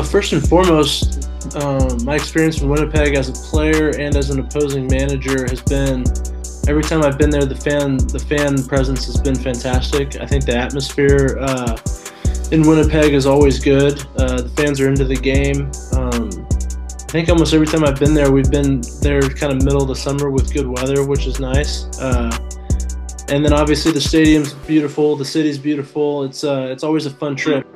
Uh, first and foremost, um, my experience in Winnipeg as a player and as an opposing manager has been every time I've been there, the fan the fan presence has been fantastic. I think the atmosphere uh, in Winnipeg is always good. Uh, the fans are into the game. Um, I think almost every time I've been there, we've been there kind of middle of the summer with good weather, which is nice. Uh, and then obviously the stadium's beautiful, the city's beautiful. It's uh, it's always a fun trip.